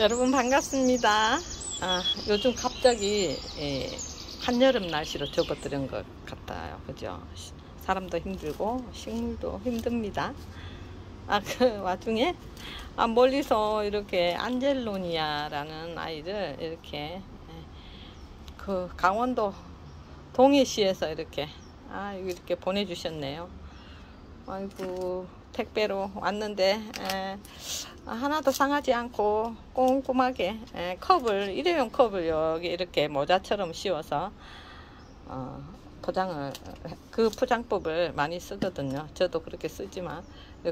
여러분 반갑습니다. 아, 요즘 갑자기 예, 한여름 날씨로 접어드는 것 같아요. 그죠? 사람도 힘들고 식물도 힘듭니다. 아, 그 와중에 아, 멀리서 이렇게 안젤로니아라는 아이를 이렇게 예, 그 강원도 동해시에서 이렇게 아, 이렇게 보내주셨네요. 아이고 택배로 왔는데 에, 하나도 상하지 않고 꼼꼼하게 에, 컵을 일회용 컵을 여기 이렇게 모자처럼 씌워서 어, 포장을 그 포장법을 많이 쓰거든요. 저도 그렇게 쓰지만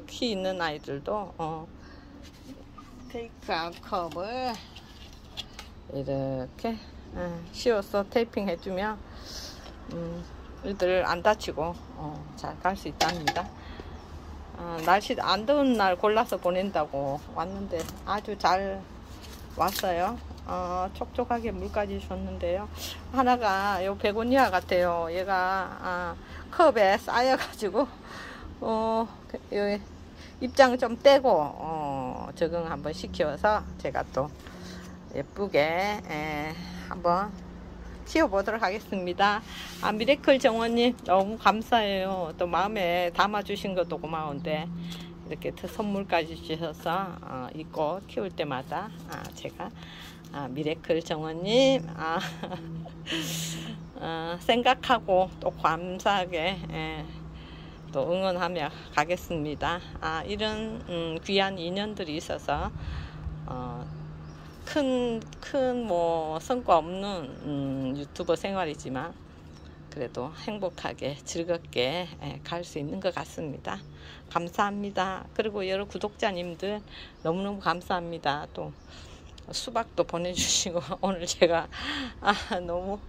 키 있는 아이들도 어, 테이크아웃 컵을 이렇게 에, 씌워서 테이핑 해주면 음, 이들 안 다치고 어, 잘갈 수 있답니다. 어, 날씨 안 더운 날 골라서 보낸다고 왔는데 아주 잘 왔어요. 어, 촉촉하게 물까지 줬는데요. 하나가 요 베고니아 같아요. 얘가 아, 컵에 쌓여가지고 어, 그, 입장 좀 떼고 어, 적응 한번 시켜서 제가 또 예쁘게 에, 한번 키워보도록 하겠습니다. 아, 미래클 정원님 너무 감사해요. 또 마음에 담아주신 것도 고마운데 이렇게 선물까지 주셔서 어, 이꽃 키울 때마다 아, 제가 아, 미래클 정원님 아, 어, 생각하고 또 감사하게 예, 또 응원하며 가겠습니다. 아, 이런 음, 귀한 인연들이 있어서 어, 큰, 큰, 뭐, 성과 없는, 음, 유튜버 생활이지만, 그래도 행복하게, 즐겁게 예, 갈수 있는 것 같습니다. 감사합니다. 그리고 여러 구독자님들 너무너무 감사합니다. 또, 수박도 보내주시고, 오늘 제가, 아, 너무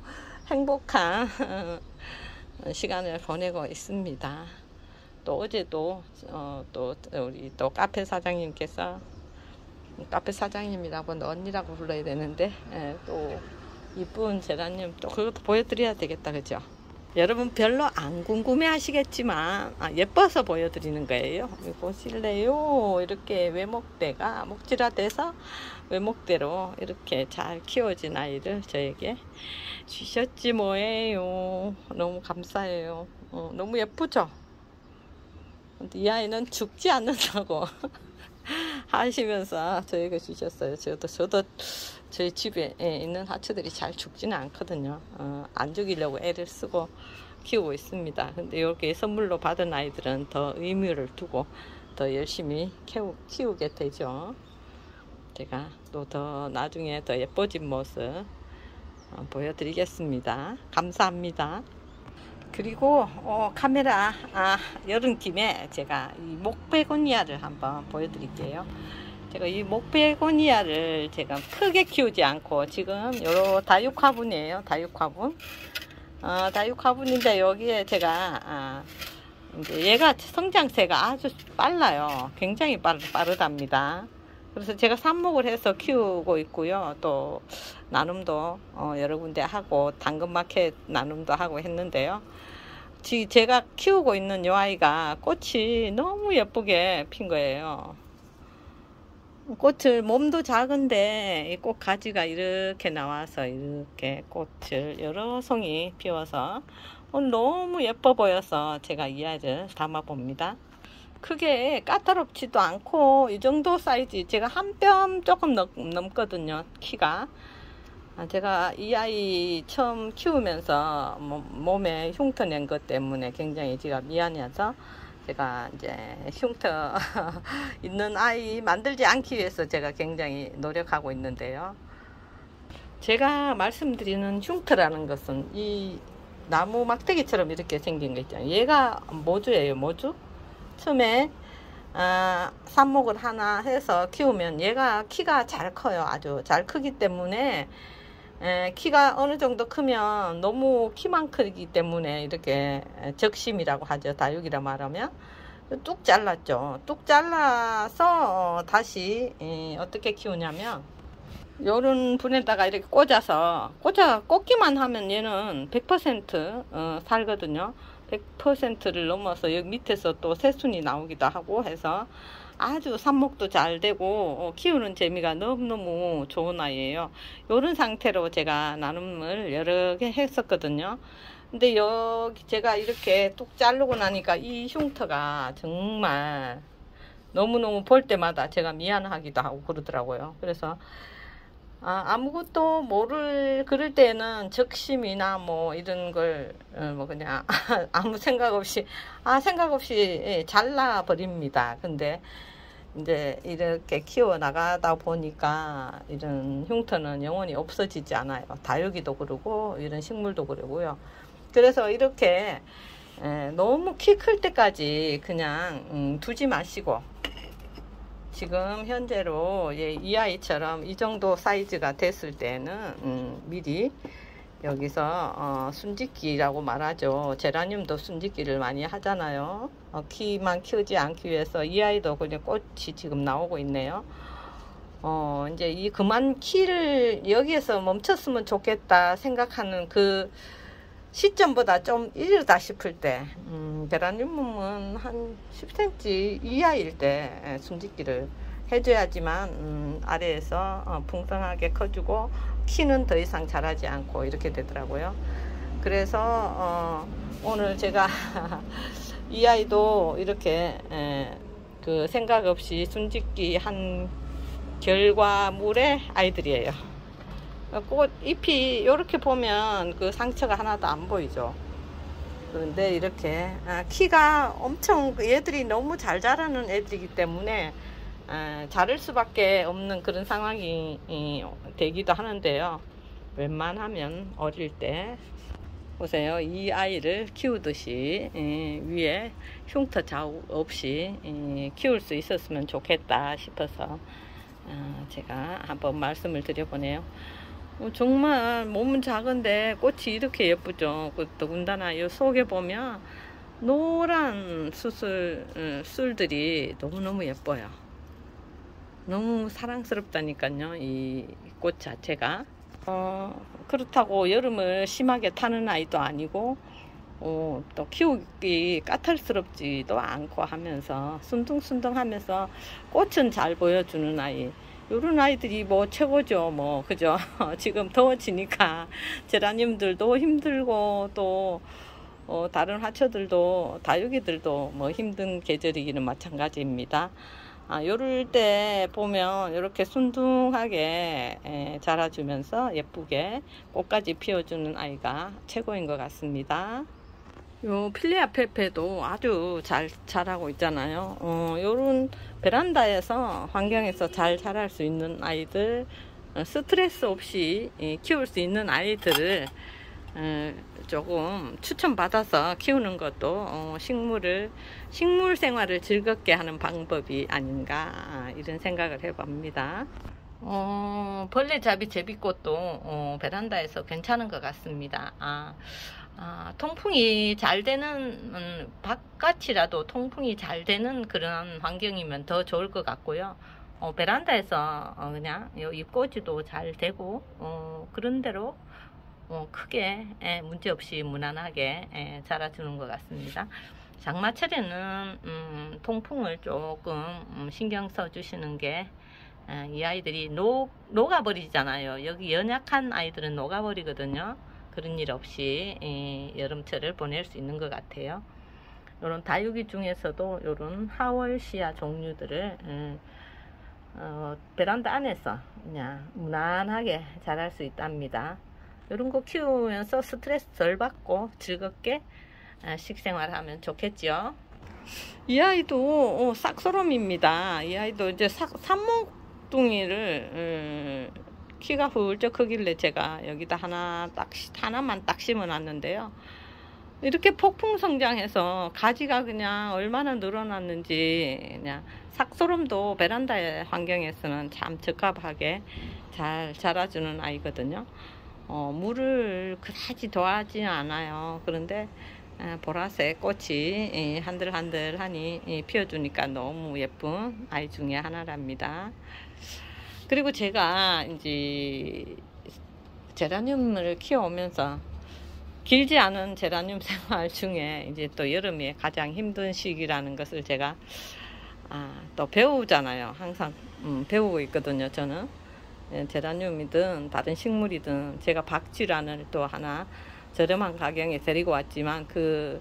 행복한 시간을 보내고 있습니다. 또 어제도, 어, 또, 우리 또 카페 사장님께서 카페 사장님이라고 언니라고 불러야 되는데 예, 또 이쁜 제라님 또 그것도 보여드려야 되겠다 그죠? 여러분 별로 안 궁금해 하시겠지만 아, 예뻐서 보여드리는 거예요. 보실래요? 이렇게 외목대가 목질화 돼서 외목대로 이렇게 잘 키워진 아이를 저에게 주셨지 뭐예요. 너무 감사해요. 어, 너무 예쁘죠? 이 아이는 죽지 않는다고 하시면서 저에게 주셨어요. 저도 저도 저희 집에 있는 하초들이 잘 죽지는 않거든요. 어, 안 죽이려고 애를 쓰고 키우고 있습니다. 근데 이렇게 선물로 받은 아이들은 더 의미를 두고 더 열심히 키우, 키우게 되죠. 제가 또 더 나중에 더 예뻐진 모습 어, 보여드리겠습니다. 감사합니다. 그리고 어, 카메라 아, 열은 김에 제가 이 목베고니아를 한번 보여드릴게요. 제가 이 목베고니아를 제가 크게 키우지 않고 지금 요런 다육 화분이에요. 다육 화분. 어, 다육 화분인데 여기에 제가 아, 이제 얘가 성장세가 아주 빨라요. 굉장히 빠르, 빠르답니다. 그래서 제가 삽목을 해서 키우고 있고요. 또 나눔도 어, 여러 군데 하고 당근마켓 나눔도 하고 했는데요. 지, 제가 키우고 있는 요 아이가 꽃이 너무 예쁘게 핀 거예요. 꽃을 몸도 작은데 이 꽃 가지가 이렇게 나와서 이렇게 꽃을 여러 송이 피워서 너무 예뻐 보여서 제가 이 아이를 담아 봅니다. 크게 까다롭지도 않고 이 정도 사이즈 제가 한 뼘 조금 넘, 넘거든요 키가. 아, 제가 이 아이 처음 키우면서 몸에 흉터 낸 것 때문에 굉장히 제가 미안해서 제가 이제 흉터 있는 아이 만들지 않기 위해서 제가 굉장히 노력하고 있는데요. 제가 말씀드리는 흉터라는 것은 이 나무 막대기처럼 이렇게 생긴 거 있잖아요. 얘가 모주예요 모주 처음에 아, 삽목을 하나 해서 키우면 얘가 키가 잘 커요. 아주 잘 크기 때문에 에, 키가 어느 정도 크면 너무 키만 크기 때문에 이렇게 적심이라고 하죠. 다육이라 말하면 뚝 잘랐죠. 뚝 잘라서 다시 에, 어떻게 키우냐면 요런 분에다가 이렇게 꽂아서 꽂아 꽂기만 하면 얘는 100% 어, 살거든요. 100%를 넘어서 여기 밑에서 또 새순이 나오기도 하고 해서 아주 삽목도 잘 되고 어, 키우는 재미가 너무너무 좋은 아이예요. 이런 상태로 제가 나눔을 여러 개 했었거든요. 근데 여기 제가 이렇게 뚝 자르고 나니까 이 흉터가 정말 너무너무 볼 때마다 제가 미안하기도 하고 그러더라고요. 그래서 아, 무것도 모를 그럴 때는 적심이나 뭐 이런 걸뭐 어, 그냥 아무 생각 없이 아 생각 없이 예, 잘라 버립니다. 근데 이제 이렇게 키워 나가다 보니까 이런 흉터는 영원히 없어지지 않아요. 다육이도 그러고 이런 식물도 그러고요. 그래서 이렇게 에, 너무 키 클 때까지 그냥 음, 두지 마시고 지금 현재로 예, 이 아이처럼 이 정도 사이즈가 됐을 때는 음, 미리 여기서 어, 순짓기라고 말하죠. 제라늄도 순짓기를 많이 하잖아요. 어, 키만 키우지 않기 위해서 이 아이도 그냥 꽃이 지금 나오고 있네요. 어, 이제 이 그만 키를 여기에서 멈췄으면 좋겠다 생각하는 그 시점보다 좀 이르다 싶을 때, 음, 베라늄은 한 10cm 이하일 때 예, 숨짓기를 해줘야지만 음, 아래에서 어, 풍성하게 커주고 키는 더 이상 자라지 않고 이렇게 되더라고요. 그래서 어, 오늘 제가 이 아이도 이렇게 에, 예, 그 생각 없이 숨짓기 한 결과물의 아이들이에요. 꽃 잎이 이렇게 보면 그 상처가 하나도 안 보이죠. 그런데 이렇게 아, 키가 엄청 얘들이 너무 잘 자라는 애들이기 때문에 아, 자를 수밖에 없는 그런 상황이 되기도 하는데요. 웬만하면 어릴 때 보세요. 이 아이를 키우듯이 위에 흉터 자국 없이 키울 수 있었으면 좋겠다 싶어서 아, 제가 한번 말씀을 드려보네요. 어, 정말 몸은 작은데 꽃이 이렇게 예쁘죠. 그 더군다나 이 속에 보면 노란 수술 어, 술들이 너무너무 예뻐요. 너무 사랑스럽다니까요. 이 꽃 자체가 어, 그렇다고 여름을 심하게 타는 아이도 아니고 어, 또 키우기 까탈스럽지도 않고 하면서 순둥순둥 하면서 꽃은 잘 보여주는 아이 요런 아이들이 뭐 최고죠 뭐. 그죠? 지금 더워지니까 제라늄들도 힘들고 또 어, 다른 화초들도 다육이들도 뭐 힘든 계절이기는 마찬가지입니다. 아, 요럴 때 보면 이렇게 순둥하게 에, 자라주면서 예쁘게 꽃까지 피워주는 아이가 최고인 것 같습니다. 요 필리아 페페도 아주 잘 자라고 있잖아요. 어, 요런 베란다에서 환경에서 잘 자랄 수 있는 아이들, 어, 스트레스 없이 예, 키울 수 있는 아이들을 어, 조금 추천받아서 키우는 것도 어, 식물을 식물 생활을 즐겁게 하는 방법이 아닌가 아, 이런 생각을 해봅니다. 어, 벌레잡이 제비꽃도 어, 베란다에서 괜찮은 것 같습니다. 아, 아, 통풍이 잘 되는 음, 바깥이라도 통풍이 잘 되는 그런 환경이면 더 좋을 것 같고요. 어, 베란다에서 어, 그냥 잎꽂이도 잘 되고 어, 그런 대로 어, 크게 예, 문제 없이 무난하게 예, 자라주는 것 같습니다. 장마철에는 음, 통풍을 조금 음, 신경 써 주시는 게이 예, 아이들이 녹, 녹아버리잖아요. 여기 연약한 아이들은 녹아버리거든요. 그런 일 없이 여름철을 보낼 수 있는 것 같아요. 이런 다육이 중에서도 이런 하월시아 종류들을 어, 베란다 안에서 그냥 무난하게 자랄 수 있답니다. 이런 거 키우면서 스트레스 덜 받고 즐겁게 어, 식생활하면 좋겠죠. 이 아이도 어, 싹소롬입니다. 이 아이도 이제 삽목둥이를 음, 키가 훌쩍 크길래 제가 여기다 하나 딱 하나만 딱 심어 놨는데요. 이렇게 폭풍 성장해서 가지가 그냥 얼마나 늘어났는지 그냥 삭소름도 베란다의 환경에서는 참 적합하게 잘 자라주는 아이거든요. 어, 물을 그다지 더하지 않아요. 그런데 보라색 꽃이 한들한들하니 피어주니까 너무 예쁜 아이 중에 하나랍니다 그리고 제가 이제 제라늄을 키워오면서 길지 않은 제라늄 생활 중에 이제 또 여름에 가장 힘든 시기라는 것을 제가 아, 또 배우잖아요. 항상 음, 배우고 있거든요. 저는 예, 제라늄이든 다른 식물이든 제가 박쥐란을 또 하나 저렴한 가격에 데리고 왔지만 그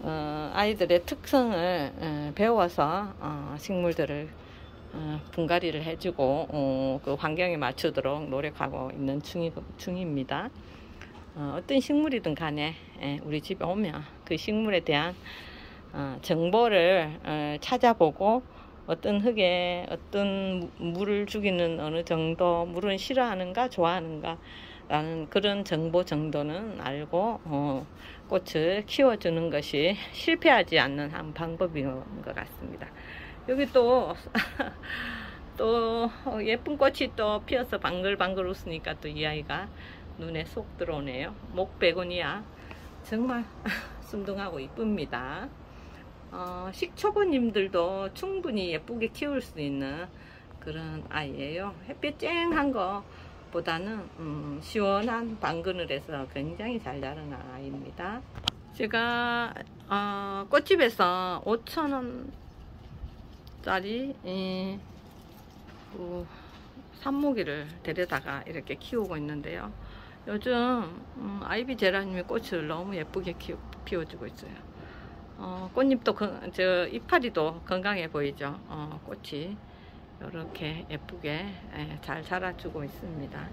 어, 아이들의 특성을 어, 배워서 어, 식물들을 어, 분갈이를 해주고 어, 그 환경에 맞추도록 노력하고 있는 중이, 중입니다. 어, 떤 식물이든 간에 예, 우리 집에 오면 그 식물에 대한 어, 정보를 어, 찾아보고 어떤 흙에 어떤 물을 주기는 어느 정도 물은 싫어하는가 좋아하는가 라는 그런 정보 정도는 알고 어, 꽃을 키워주는 것이 실패하지 않는 한 방법인 것 같습니다. 여기 또, 또 예쁜 꽃이 또 피어서 방글방글 웃으니까 또 이 아이가 눈에 쏙 들어오네요. 목베고니아 정말 순둥하고 이쁩니다. 어, 식초보님들도 충분히 예쁘게 키울 수 있는 그런 아이예요. 햇빛 쨍한 거 보다는 음, 시원한 방그늘에서 굉장히 잘 자라는 아이입니다. 제가 어, 꽃집에서 5천원 짜리 예, 그 산모기를 데려다가 이렇게 키우고 있는데요. 요즘 음, 아이비 제라늄이 꽃을 너무 예쁘게 키우, 피워주고 있어요. 어, 꽃잎도 건, 저 이파리도 건강해 보이죠. 어, 꽃이 이렇게 예쁘게 예, 잘 자라주고 있습니다.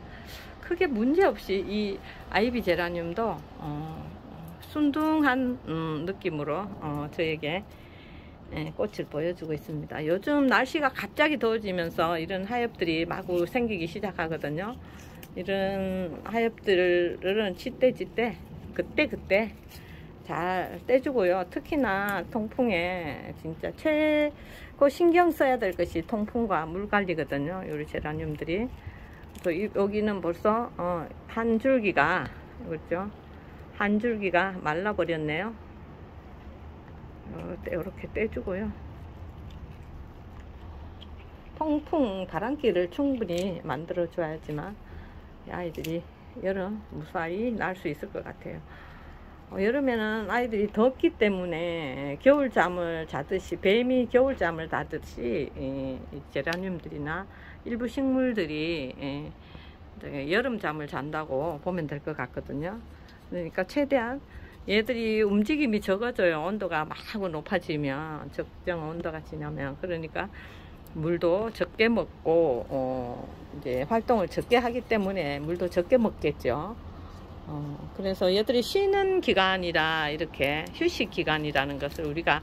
크게 문제없이 이 아이비 제라늄도 어, 순둥한 음, 느낌으로 어, 저에게 예, 꽃을 보여주고 있습니다. 요즘 날씨가 갑자기 더워지면서 이런 하엽들이 마구 생기기 시작하거든요. 이런 하엽들은 칫대칫대 그때그때 잘 떼주고요. 특히나 통풍에 진짜 최고 신경 써야 될 것이 통풍과 물 관리거든요. 요리 제라늄들이. 또 여기는 벌써 어, 한 줄기가 그렇죠? 한 줄기가 말라버렸네요. 이렇게 떼주고요. 통풍 바람기를 충분히 만들어 줘야지만 아이들이 여름 무사히 날 수 있을 것 같아요. 어, 여름에는 아이들이 덥기 때문에 겨울잠을 자듯이 뱀이 겨울잠을 자듯이 이, 제라늄들이나 일부 식물들이 예, 여름잠을 잔다고 보면 될 것 같거든요 그러니까 최대한 얘들이 움직임이 적어져요. 온도가 막 높아지면 적정 온도가 지나면. 그러니까 물도 적게 먹고 어, 이제 활동을 적게 하기 때문에 물도 적게 먹겠죠. 어, 그래서 얘들이 쉬는 기간이라 이렇게 휴식 기간이라는 것을 우리가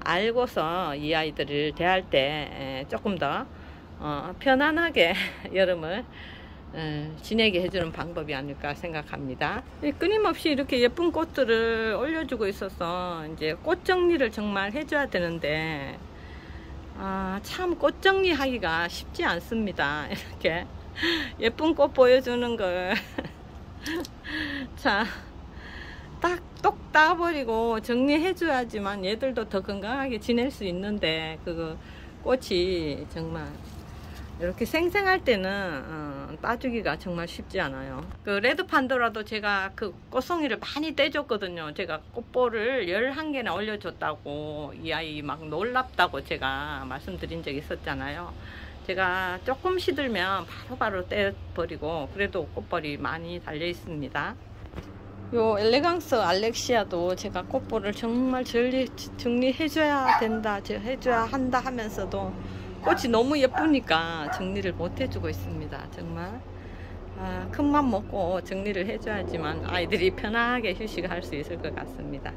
알고서 이 아이들을 대할 때 조금 더 어, 편안하게 여름을 에, 지내게 해주는 방법이 아닐까 생각합니다. 끊임없이 이렇게 예쁜 꽃들을 올려주고 있어서 이제 꽃 정리를 정말 해줘야 되는데 아, 참 꽃 정리하기가 쉽지 않습니다. 이렇게 예쁜 꽃 보여주는 걸 자, 딱, 똑 따버리고 정리해줘야지만 얘들도 더 건강하게 지낼 수 있는데, 그 꽃이 정말 이렇게 생생할 때는 어, 따주기가 정말 쉽지 않아요. 그 레드 판도라도 제가 그 꽃송이를 많이 떼줬거든요. 제가 꽃볼을 11개나 올려줬다고 이 아이 막 놀랍다고 제가 말씀드린 적 있었잖아요. 제가 조금 시들면 바로바로 떼버리고 그래도 꽃벌이 많이 달려 있습니다 요 엘레강스 알렉시아도 제가 꽃볼을 정말 정리, 정리해줘야 된다 해줘야 한다 하면서도 꽃이 너무 예쁘니까 정리를 못 해주고 있습니다 정말 아, 큰맘 먹고 정리를 해줘야지만 아이들이 편하게 휴식을 할 수 있을 것 같습니다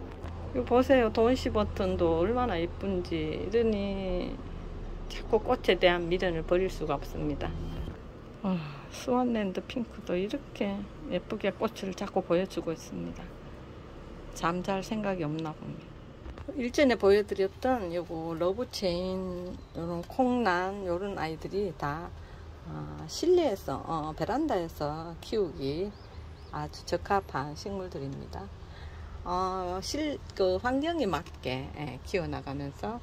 요 보세요 돈시 버튼도 얼마나 예쁜지 이러니 자꾸 꽃에 대한 미련을 버릴 수가 없습니다. 어, 스완랜드 핑크도 이렇게 예쁘게 꽃을 자꾸 보여주고 있습니다. 잠잘 생각이 없나 봅니다. 일전에 보여드렸던 요거 러브체인 요런 콩란 요런 아이들이 다 어, 실내에서 어, 베란다에서 키우기 아주 적합한 식물들입니다. 어, 실, 그 환경에 맞게 예, 키워나가면서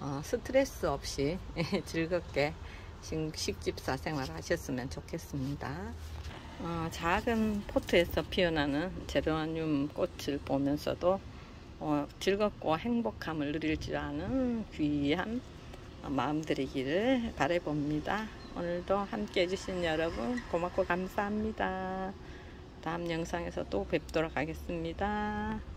어, 스트레스 없이 즐겁게 식집사 생활 하셨으면 좋겠습니다. 어, 작은 포트에서 피어나는 제로아늄 꽃을 보면서도 어, 즐겁고 행복함을 누릴 줄 아는 귀한 마음 들이기를 바래봅니다. 오늘도 함께 해주신 여러분 고맙고 감사합니다. 다음 영상에서 또 뵙도록 하겠습니다.